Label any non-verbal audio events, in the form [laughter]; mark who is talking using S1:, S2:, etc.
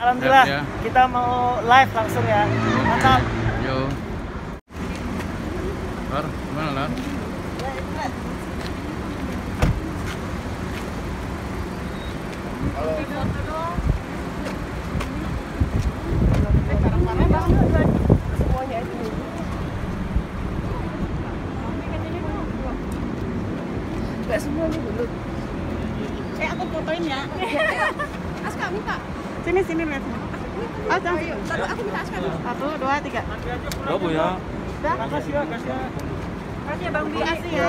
S1: Alhamdulillah
S2: Ya, ya.
S1: kita mau live langsung ya. Mantap.
S2: Yo. Lar, gimana Lar?
S3: Enggak semuanya dulu. Eh aku fotoin ya. [laughs] Aska minta. Sini sini lihat. Oh, jangan. Aku minta. Satu, dua, tiga.
S2: Ya.
S1: Makasih ya, makasih ya.
S3: Makasih ya Bang Bi ya.